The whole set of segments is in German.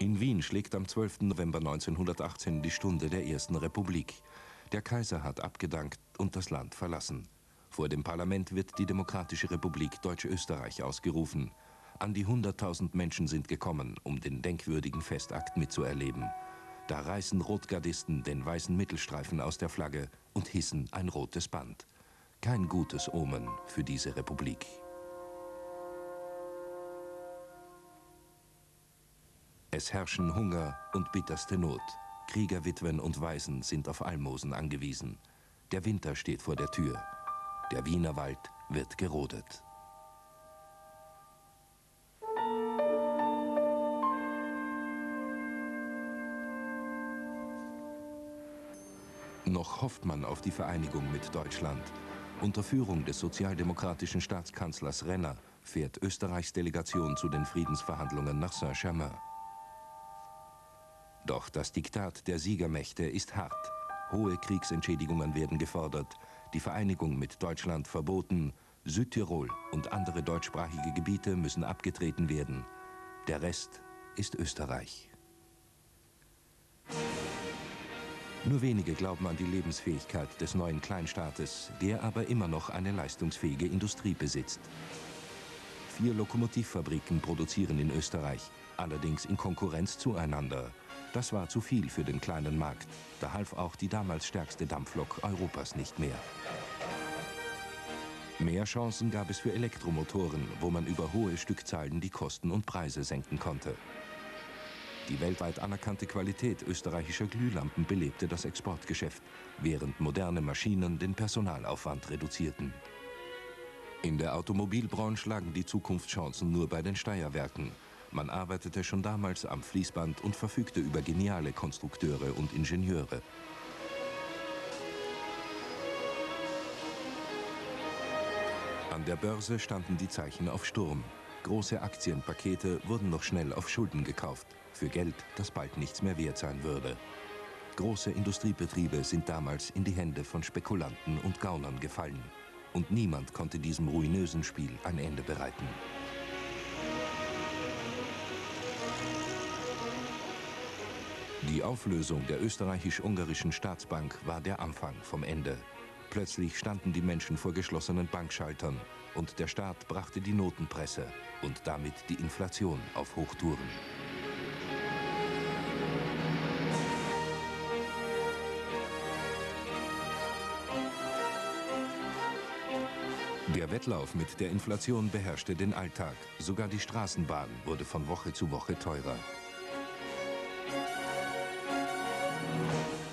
In Wien schlägt am 12. November 1918 die Stunde der Ersten Republik. Der Kaiser hat abgedankt und das Land verlassen. Vor dem Parlament wird die Demokratische Republik Deutsch-Österreich ausgerufen. An die 100.000 Menschen sind gekommen, um den denkwürdigen Festakt mitzuerleben. Da reißen Rotgardisten den weißen Mittelstreifen aus der Flagge und hissen ein rotes Band. Kein gutes Omen für diese Republik. Es herrschen Hunger und bitterste Not. Kriegerwitwen und Waisen sind auf Almosen angewiesen. Der Winter steht vor der Tür. Der Wienerwald wird gerodet. Noch hofft man auf die Vereinigung mit Deutschland. Unter Führung des sozialdemokratischen Staatskanzlers Renner fährt Österreichs Delegation zu den Friedensverhandlungen nach Saint-Germain. Doch das Diktat der Siegermächte ist hart. Hohe Kriegsentschädigungen werden gefordert, die Vereinigung mit Deutschland verboten, Südtirol und andere deutschsprachige Gebiete müssen abgetreten werden. Der Rest ist Österreich. Nur wenige glauben an die Lebensfähigkeit des neuen Kleinstaates, der aber immer noch eine leistungsfähige Industrie besitzt. Vier Lokomotivfabriken produzieren in Österreich, allerdings in Konkurrenz zueinander. Das war zu viel für den kleinen Markt. Da half auch die damals stärkste Dampflok Europas nicht mehr. Mehr Chancen gab es für Elektromotoren, wo man über hohe Stückzahlen die Kosten und Preise senken konnte. Die weltweit anerkannte Qualität österreichischer Glühlampen belebte das Exportgeschäft, während moderne Maschinen den Personalaufwand reduzierten. In der Automobilbranche lagen die Zukunftschancen nur bei den Steierwerken. Man arbeitete schon damals am Fließband und verfügte über geniale Konstrukteure und Ingenieure. An der Börse standen die Zeichen auf Sturm. Große Aktienpakete wurden noch schnell auf Schulden gekauft, für Geld, das bald nichts mehr wert sein würde. Große Industriebetriebe sind damals in die Hände von Spekulanten und Gaunern gefallen. Und niemand konnte diesem ruinösen Spiel ein Ende bereiten. Die Auflösung der österreichisch-ungarischen Staatsbank war der Anfang vom Ende. Plötzlich standen die Menschen vor geschlossenen Bankschaltern und der Staat brachte die Notenpresse und damit die Inflation auf Hochtouren. Der Wettlauf mit der Inflation beherrschte den Alltag. Sogar die Straßenbahn wurde von Woche zu Woche teurer.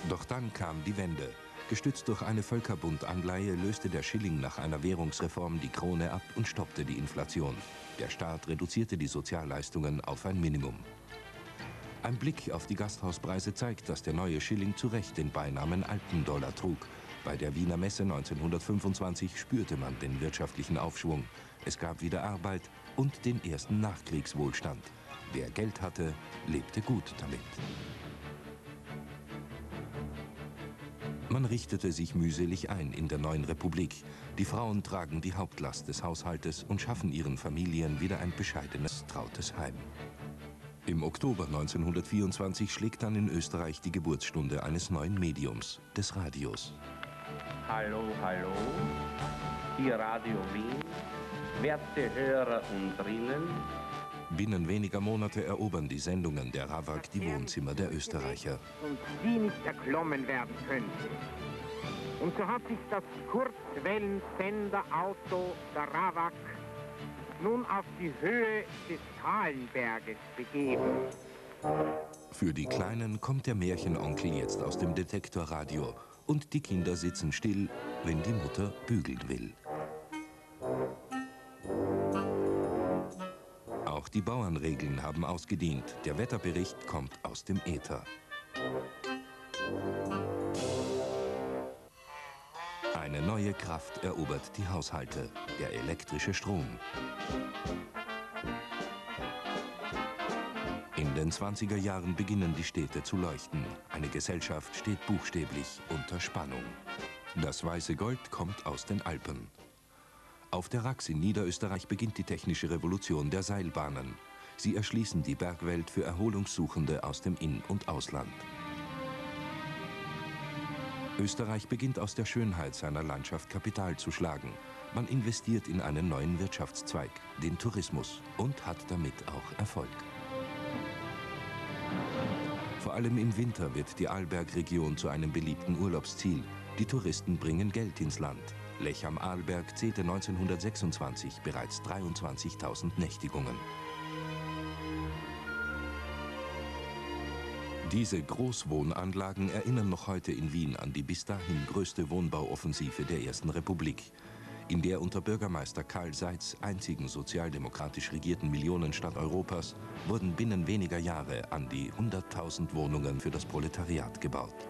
Doch dann kam die Wende. Gestützt durch eine Völkerbundanleihe löste der Schilling nach einer Währungsreform die Krone ab und stoppte die Inflation. Der Staat reduzierte die Sozialleistungen auf ein Minimum. Ein Blick auf die Gasthauspreise zeigt, dass der neue Schilling zu Recht den Beinamen Alpendollar trug. Bei der Wiener Messe 1925 spürte man den wirtschaftlichen Aufschwung. Es gab wieder Arbeit und den ersten Nachkriegswohlstand. Wer Geld hatte, lebte gut damit. Man richtete sich mühselig ein in der neuen Republik. Die Frauen tragen die Hauptlast des Haushaltes und schaffen ihren Familien wieder ein bescheidenes, trautes Heim. Im Oktober 1924 schlägt dann in Österreich die Geburtsstunde eines neuen Mediums, des Radios. Hallo, hallo, hier Radio Wien, werte Hörer und Drinnen, Binnen weniger Monate erobern die Sendungen der RAWAG die Wohnzimmer der Österreicher. Und die nicht erklommen werden könnten. Und so hat sich das Kurzwellensenderauto der RAWAG nun auf die Höhe des Kahlenberges begeben. Für die Kleinen kommt der Märchenonkel jetzt aus dem Detektorradio und die Kinder sitzen still, wenn die Mutter bügeln will. Auch die Bauernregeln haben ausgedient. Der Wetterbericht kommt aus dem Äther. Eine neue Kraft erobert die Haushalte, der elektrische Strom. In den 20er Jahren beginnen die Städte zu leuchten. Eine Gesellschaft steht buchstäblich unter Spannung. Das weiße Gold kommt aus den Alpen. Auf der Rax in Niederösterreich beginnt die technische Revolution der Seilbahnen. Sie erschließen die Bergwelt für Erholungssuchende aus dem In- und Ausland. Österreich beginnt aus der Schönheit seiner Landschaft Kapital zu schlagen. Man investiert in einen neuen Wirtschaftszweig, den Tourismus, und hat damit auch Erfolg. Vor allem im Winter wird die Arlbergregion zu einem beliebten Urlaubsziel. Die Touristen bringen Geld ins Land. Lech am Arlberg zählte 1926 bereits 23.000 Nächtigungen. Diese Großwohnanlagen erinnern noch heute in Wien an die bis dahin größte Wohnbauoffensive der Ersten Republik. In der unter Bürgermeister Karl Seitz einzigen sozialdemokratisch regierten Millionenstadt Europas wurden binnen weniger Jahre an die 100.000 Wohnungen für das Proletariat gebaut.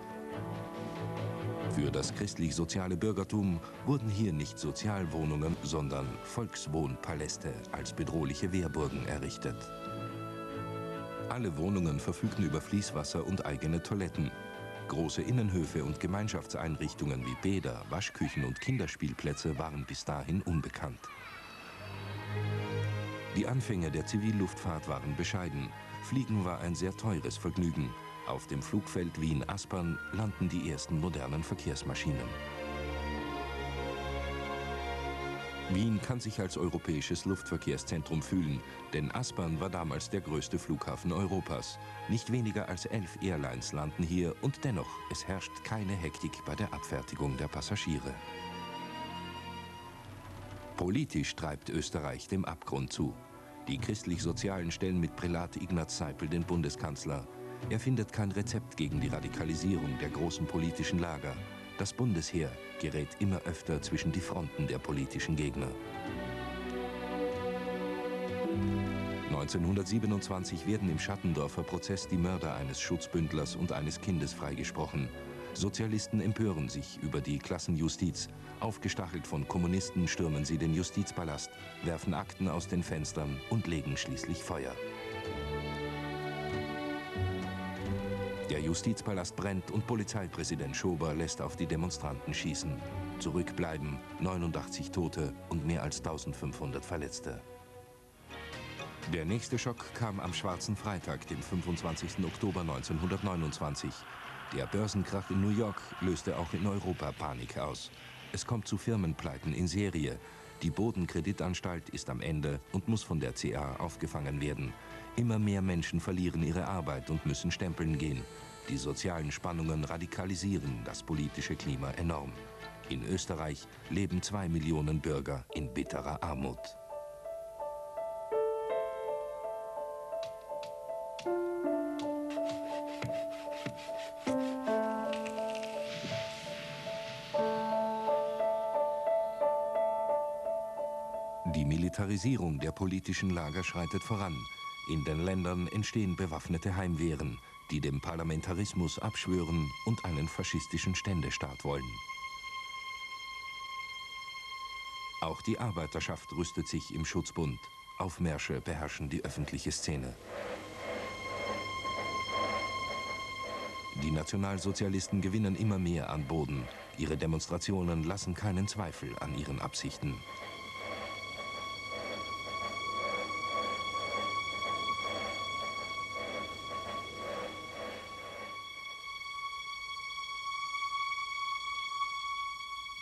Für das christlich-soziale Bürgertum wurden hier nicht Sozialwohnungen, sondern Volkswohnpaläste als bedrohliche Wehrburgen errichtet. Alle Wohnungen verfügten über Fließwasser und eigene Toiletten. Große Innenhöfe und Gemeinschaftseinrichtungen wie Bäder, Waschküchen und Kinderspielplätze waren bis dahin unbekannt. Die Anfänge der Zivilluftfahrt waren bescheiden. Fliegen war ein sehr teures Vergnügen. Auf dem Flugfeld Wien-Aspern landen die ersten modernen Verkehrsmaschinen. Wien kann sich als europäisches Luftverkehrszentrum fühlen, denn Aspern war damals der größte Flughafen Europas. Nicht weniger als elf Airlines landen hier und dennoch, es herrscht keine Hektik bei der Abfertigung der Passagiere. Politisch treibt Österreich dem Abgrund zu. Die Christlich-Sozialen stellen mit Prälat Ignaz Seipel den Bundeskanzler. Er findet kein Rezept gegen die Radikalisierung der großen politischen Lager. Das Bundesheer gerät immer öfter zwischen die Fronten der politischen Gegner. 1927 werden im Schattendorfer Prozess die Mörder eines Schutzbündlers und eines Kindes freigesprochen. Sozialisten empören sich über die Klassenjustiz. Aufgestachelt von Kommunisten stürmen sie den Justizpalast, werfen Akten aus den Fenstern und legen schließlich Feuer. Der Justizpalast brennt und Polizeipräsident Schober lässt auf die Demonstranten schießen. Zurückbleiben 89 Tote und mehr als 1500 Verletzte. Der nächste Schock kam am Schwarzen Freitag, dem 25. Oktober 1929. Der Börsenkrach in New York löste auch in Europa Panik aus. Es kommt zu Firmenpleiten in Serie. Die Bodenkreditanstalt ist am Ende und muss von der CA aufgefangen werden. Immer mehr Menschen verlieren ihre Arbeit und müssen stempeln gehen. Die sozialen Spannungen radikalisieren das politische Klima enorm. In Österreich leben zwei Millionen Bürger in bitterer Armut. Militarisierung der politischen Lager schreitet voran. In den Ländern entstehen bewaffnete Heimwehren, die dem Parlamentarismus abschwören und einen faschistischen Ständestaat wollen. Auch die Arbeiterschaft rüstet sich im Schutzbund. Aufmärsche beherrschen die öffentliche Szene. Die Nationalsozialisten gewinnen immer mehr an Boden. Ihre Demonstrationen lassen keinen Zweifel an ihren Absichten.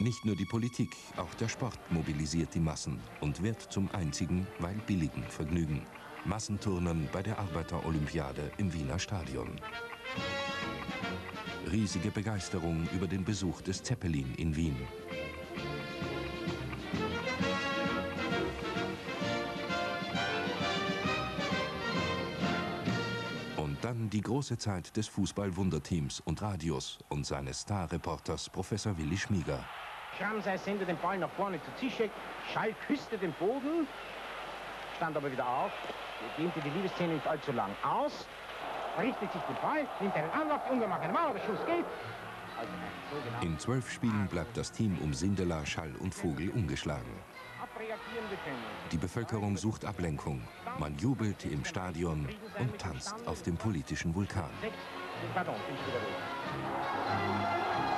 Nicht nur die Politik, auch der Sport mobilisiert die Massen und wird zum einzigen, weil billigen Vergnügen. Massenturnen bei der Arbeiterolympiade im Wiener Stadion. Riesige Begeisterung über den Besuch des Zeppelin in Wien. Und dann die große Zeit des Fußball-Wunderteams und Radios und seines Starreporters Professor Willi Schmieger. Schramsei sendet den Ball nach vorne zu Zischek. Schall küsste den Boden, stand aber wieder auf, dehnte die Liebesszene nicht allzu lang aus, richtet sich den Ball, nimmt einen Anlauf, die Ungarn machen eine Mauer, der Schuss geht. Also In zwölf Spielen bleibt das Team um Sindelar, Schall und Vogel ungeschlagen. Die Bevölkerung sucht Ablenkung. Man jubelt im Stadion und tanzt auf dem politischen Vulkan. Pardon, ich wiederhole.